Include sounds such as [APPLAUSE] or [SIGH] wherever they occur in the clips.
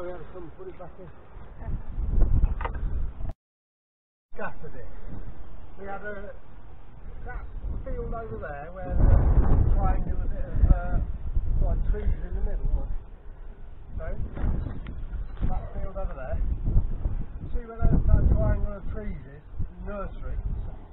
to come and put it back in. It. We had a that field over there where the triangular bit of uh, like trees in the middle was. So that field over there. See where that, that triangle of trees is? Nursery. No.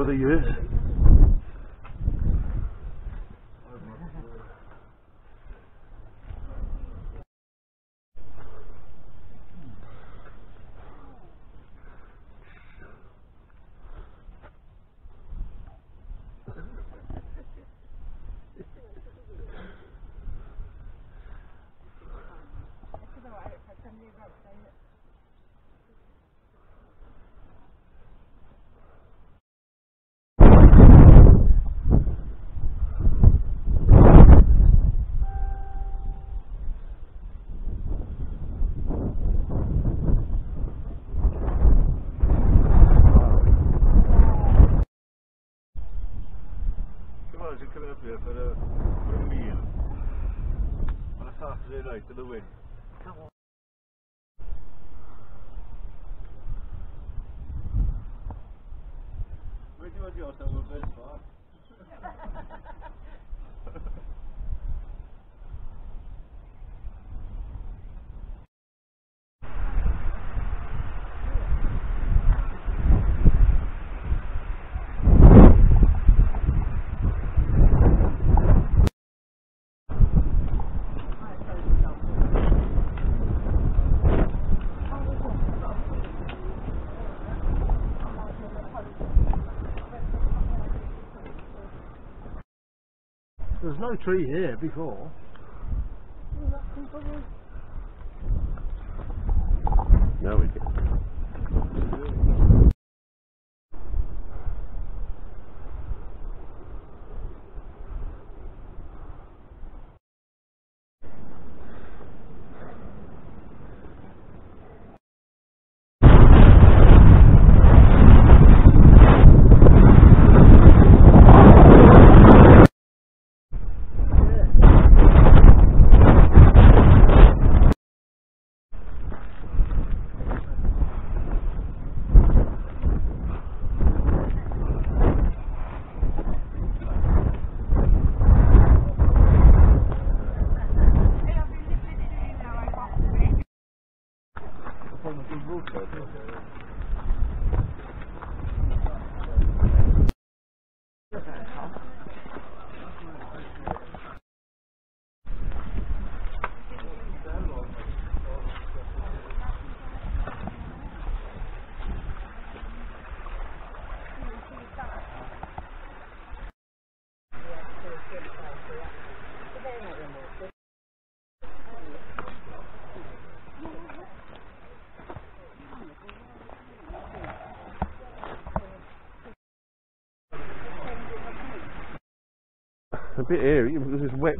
Over the years. Come on, just coming up here for a, for a meal. On a Saturday night in the wind. Come on. Where do you want yours? [LAUGHS] I'm no tree here before. A bit airy because it's wet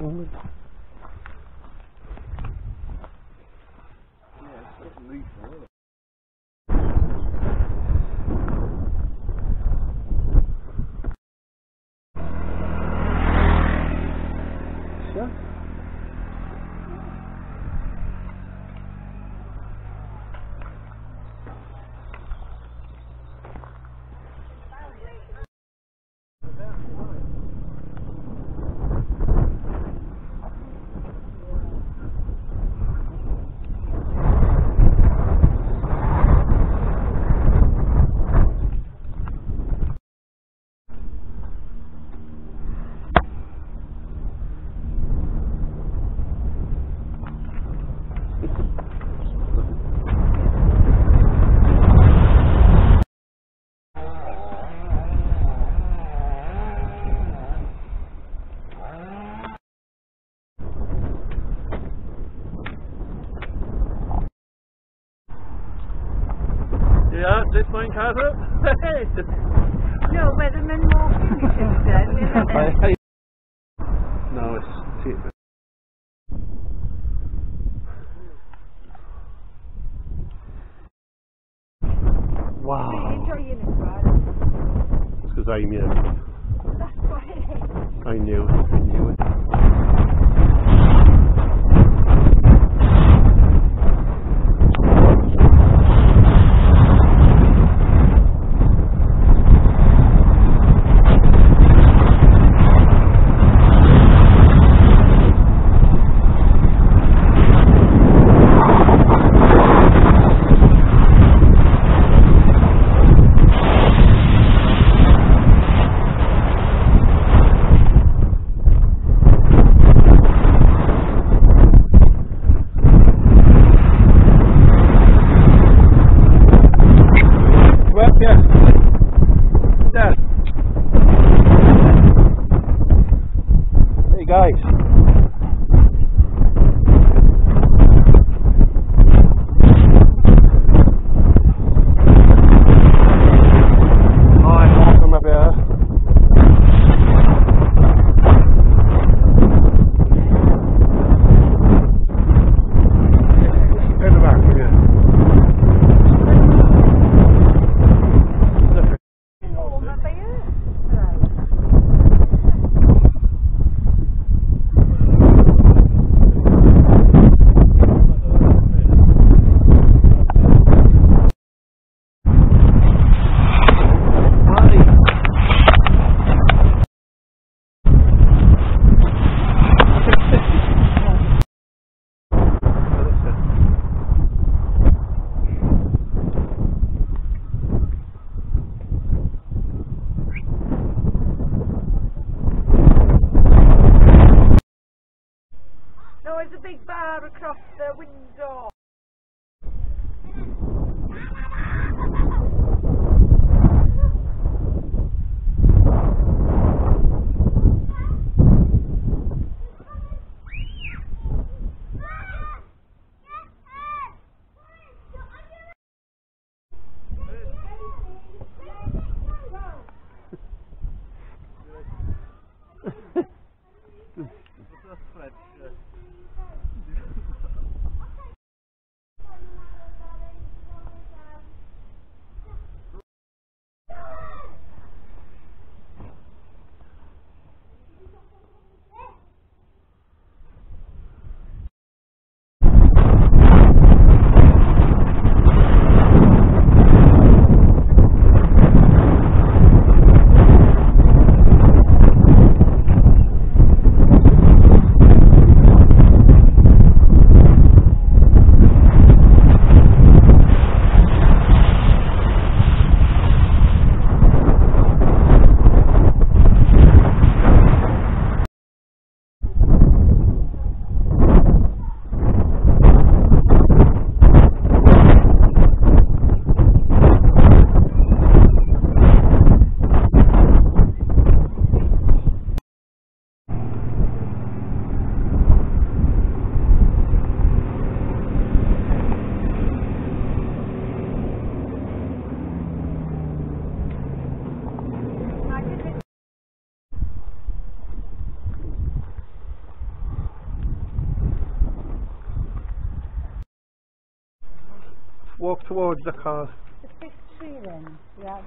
This mine cars up? No, Weatherman walking, you should have done, isn't it? [LAUGHS] no, it's cheap. Really enjoying it, right? It's because I knew. That's why it is. I knew. I knew it. Walk towards the car. The big tree then. Yeah.